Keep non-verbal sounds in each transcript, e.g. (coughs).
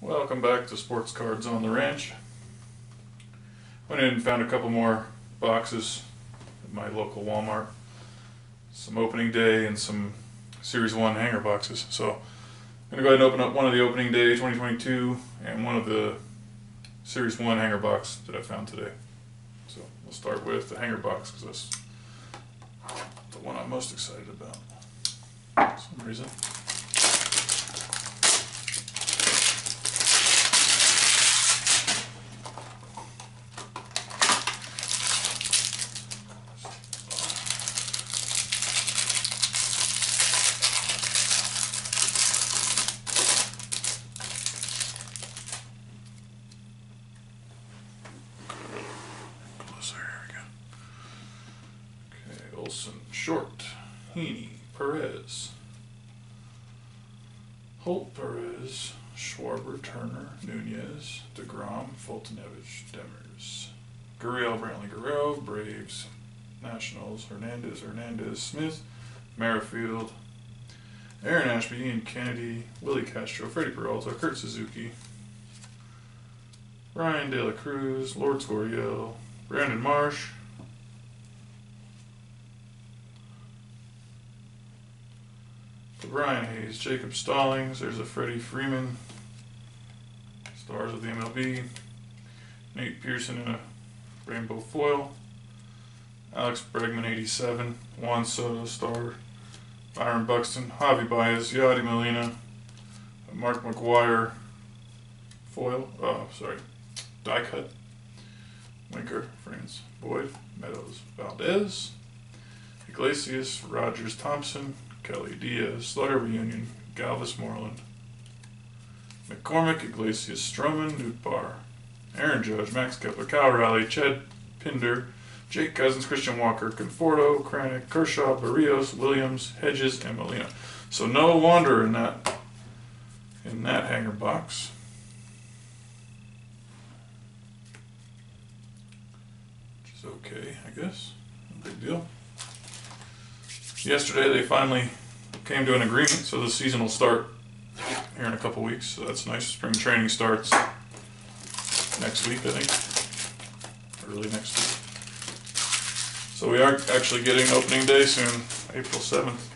Welcome back to Sports Cards on the Ranch. Went in and found a couple more boxes at my local Walmart. Some opening day and some Series 1 hanger boxes. So I'm going to go ahead and open up one of the opening day 2022 and one of the Series 1 hanger box that I found today. So we'll start with the hanger box because that's the one I'm most excited about. For some reason. Closer, here we Olson, Short, Heaney, Perez, Holt, Perez, Schwarber, Turner, Nunez, DeGrom, Fultonevich, Demers, Gurriel, Brantley, Guerrero, Braves, Nationals, Hernandez, Hernandez, Smith, Merrifield, Aaron Ashby, Ian Kennedy, Willie Castro, Freddie Peralta, Kurt Suzuki, Ryan De La Cruz, Lourdes Gurriel, Brandon Marsh, Brian Hayes, Jacob Stallings, there's a Freddie Freeman, stars of the MLB, Nate Pearson in a rainbow foil, Alex Bregman 87, Juan Soto star, Byron Buxton, Javi Baez, Yadi Molina, Mark McGwire foil, oh sorry, die cut, Winker, France, Boyd, Meadows, Valdez, Iglesias, Rogers, Thompson, Kelly Diaz, Slugger Reunion, Galvis Moreland, McCormick, Iglesias, Stroman, Nootbaar, Aaron Judge, Max Kepler, Cal Raleigh, Chad Pinder, Jake Cousins, Christian Walker, Conforto, Kranick, Kershaw, Barrios, Williams, Hedges, and Molina. So no Wander in that in that hanger box. Which is okay, I guess. No big deal. Yesterday they finally came to an agreement, so the season will start here in a couple weeks. So that's nice. Spring training starts next week, I think. Early next week. So we are actually getting opening day soon, April 7th.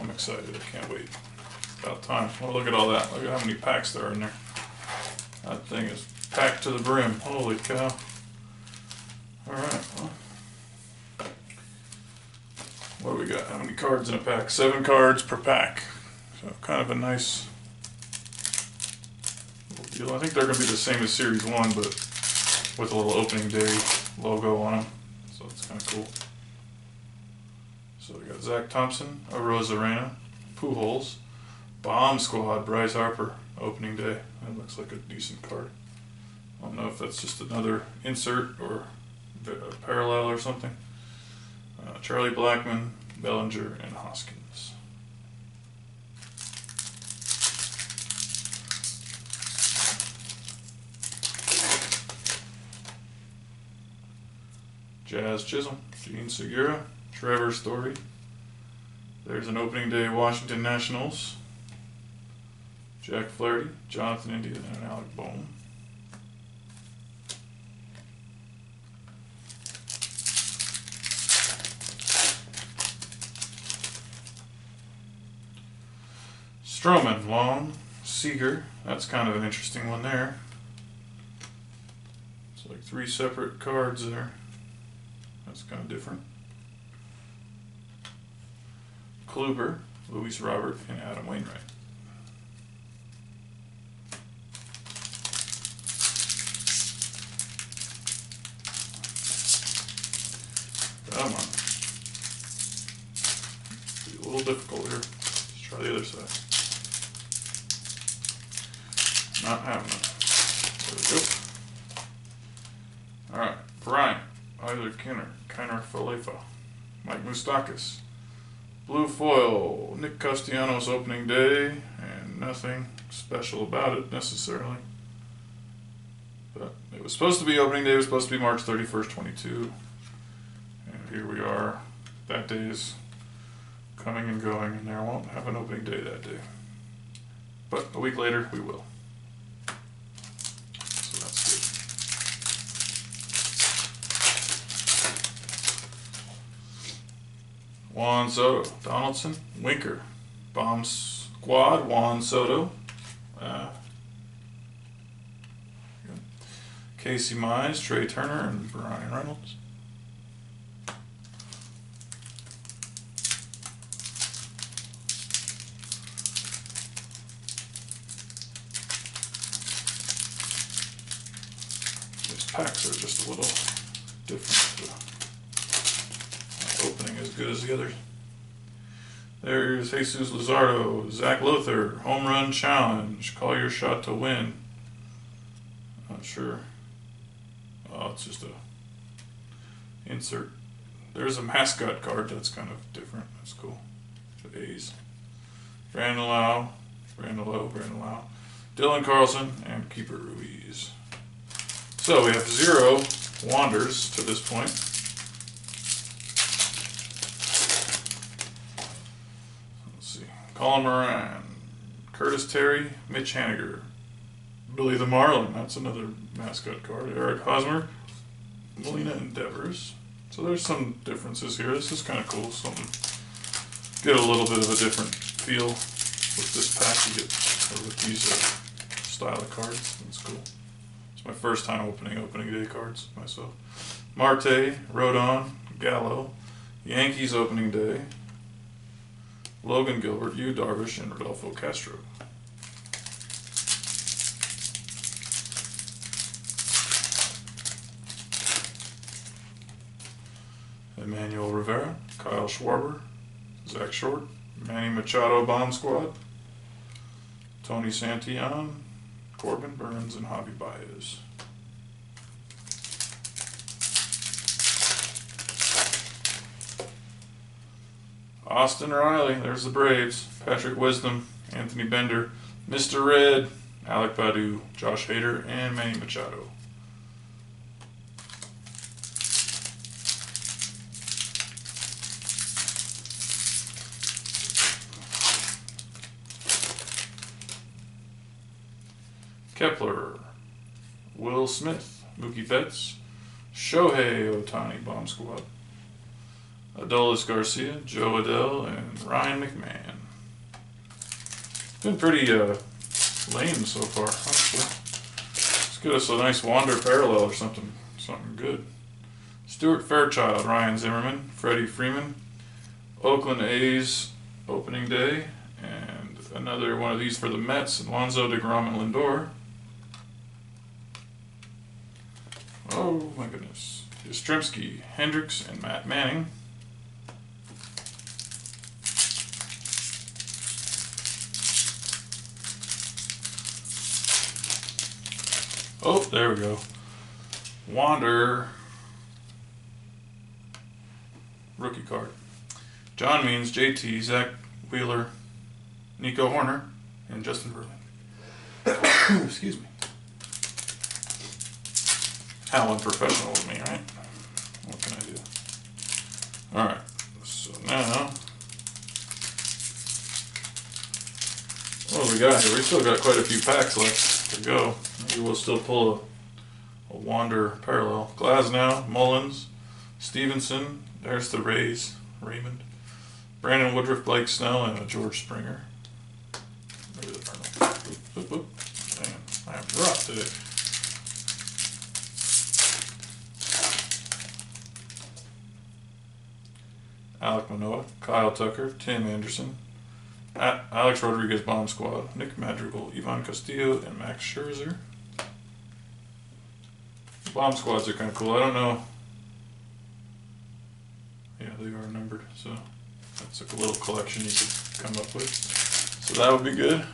I'm excited. I can't wait. About time. Well, look at all that. Look at how many packs there are in there. That thing is packed to the brim. Holy cow. Alright, well. What do we got? How many cards in a pack? Seven cards per pack. So kind of a nice deal. I think they're going to be the same as Series 1, but with a little opening day logo on them. So it's kind of cool. So we got Zach Thompson, a Rose Arena, Pujols, Bomb Squad, Bryce Harper, opening day. That looks like a decent card. I don't know if that's just another insert or a parallel or something. Uh, Charlie Blackmon, Bellinger, and Hoskins. Jazz Chisholm, Jean Segura, Trevor Story. There's an opening day Washington Nationals. Jack Flaherty, Jonathan India, and Alec Bohm. Stroman, Long, Seager. That's kind of an interesting one there. It's like three separate cards there. That's kind of different. Kluber, Luis Robert, and Adam Wainwright. Come on. Be a little difficult here. Let's try the other side. Not having it. There we go. Alright, Either Kinner, Kiner Falefa, Mike Moustakas, Blue Foil, Nick Castellanos opening day, and nothing special about it necessarily. But it was supposed to be opening day, it was supposed to be March 31st, 22. And here we are. That day is coming and going, and there won't have an opening day that day. But a week later, we will. Juan Soto, Donaldson, Winker, Bomb Squad, Juan Soto, uh, Casey Mize, Trea Turner, and Bryan Reynolds. These packs are just a little different. Good as the others. There's Jesus Luzardo, Zach Luther, home run challenge, call your shot to win. Not sure. Oh, it's just a insert. There's a mascot card that's kind of different. That's cool. The A's. Brandon Lau, Brandon Lowe, Brandon Lau, Dylan Carlson, and Keeper Ruiz. So we have zero Wanders to this point. Let's see. Colin Moran, Curtis Terry, Mitch Haniger, Billy the Marlin. That's another mascot card. Eric Hosmer, Melina Endeavors. So there's some differences here. This is kind of cool. Something get a little bit of a different feel with this pack. You get or with these uh, style of cards. That's cool. It's my first time opening opening day cards myself. Marte, Rodon, Gallo, Yankees opening day. Logan Gilbert, Yu Darvish, and Rodolfo Castro. Emmanuel Rivera, Kyle Schwarber, Zack Short, Manny Machado Bomb Squad, Tony Santillan, Corbin Burnes, and Javi Baez. Austin Riley, there's the Braves. Patrick Wisdom, Anthony Bender, Mr. Red, Alec Badu, Josh Hader, and Manny Machado. Kepler, Will Smith, Mookie Betts, Shohei Ohtani Bomb Squad, Adolis Garcia, Jo Adell, and Ryan McMahon. Been pretty uh, lame so far, honestly. Let's get us a nice Wander parallel or something, something good. Stuart Fairchild, Ryan Zimmerman, Freddie Freeman, Oakland A's opening day, and another one of these for the Mets, Alonso DeGrom and Lindor. Oh my goodness. Yastrzemski, Hendricks, and Matt Manning. Oh, there we go. Wander. Rookie card. John Means, JT, Zack Wheeler, Nico Hoerner, and Justin Verlander. (coughs) Excuse me. How unprofessional of me, right? What can I do? Alright, so now. What do we got here? We still got quite a few packs left to go. Maybe we'll still pull a, a Wander parallel. Glasnow, Mullins, Stevenson, there's the Rays, Raymond, Brandon Woodruff, Blake Snell, and a George Springer. Maybe the Arnold. Oop, oop, oop. Man, I am rough today. Alek Manoah, Kyle Tucker, Tim Anderson, Alex Rodriguez Bomb Squad, Nick Madrigal, Ivan Castillo, and Max Scherzer. Bomb squads are kind of cool. I don't know. Yeah, they are numbered, so that's like a little collection you could come up with. So that would be good.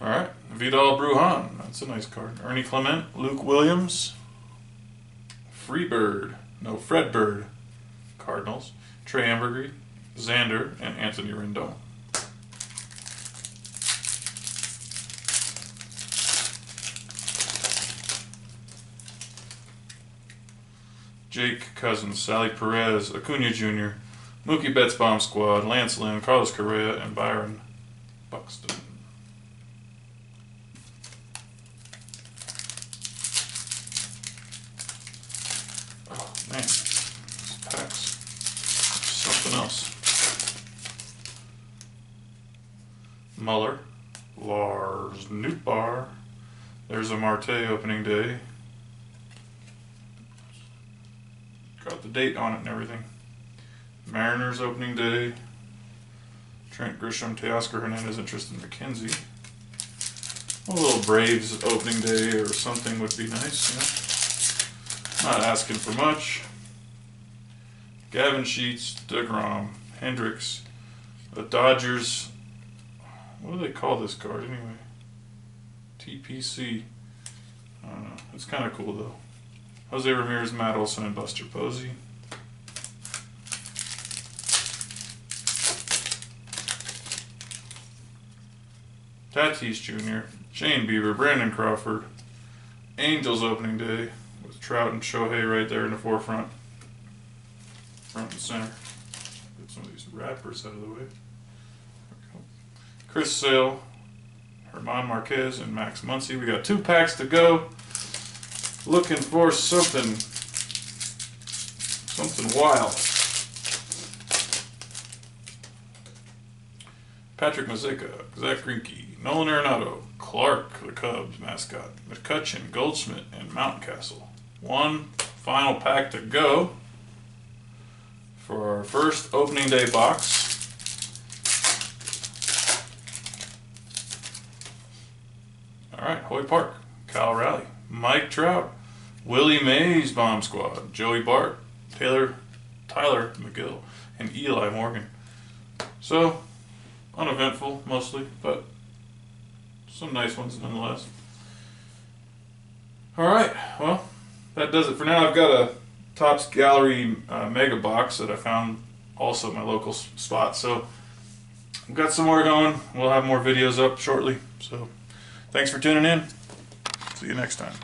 All right, Vidal Bruján. That's a nice card. Ernie Clement, Luke Williams, Freebird, no Fred Bird, Cardinals, Trey Amburgey, Xander, and Anthony Rendon. Jake Cousins, Sally Perez, Acuna Jr., Mookie Betts Bomb Squad, Lance Lynn, Carlos Correa, and Byron Buxton. Man. Something else. Muller, Lars Nootbaar. There's a Marte opening day. Date on it and everything. Mariners opening day. Trent Grisham, Teoscar Hernandez, and Tristan McKenzie. A little Braves opening day or something would be nice, you know. Not asking for much. Gavin Sheets, DeGrom, Hendricks, the Dodgers. What do they call this card anyway? TPC. I don't know. It's kind of cool though. Jose Ramirez, Matt Olson, and Buster Posey. Tatis Jr., Shane Bieber, Brandon Crawford, Angels opening day with Trout and Shohei right there in the forefront, front and center. Get some of these wrappers out of the way. Chris Sale, Herman Marquez, and Max Muncy. We got two packs to go. Looking for something, something wild. Patrick Mazeika, Zack Greinke, Nolan Arenado, Clark, the Cubs mascot, McCutchen, Goldschmidt, and Mountcastle. One final pack to go for our first opening day box. All right, Hoy Park, Kyle Raleigh, Mike Trout, Willie Mays Bomb Squad, Joey Bart, Taylor, Tyler Megill, and Eli Morgan. So, uneventful mostly, but some nice ones nonetheless. All right, well, that does it for now. I've got a Topps Gallery uh, mega box that I found also at my local spot. So, I've got some more going. We'll have more videos up shortly. So, thanks for tuning in. See you next time.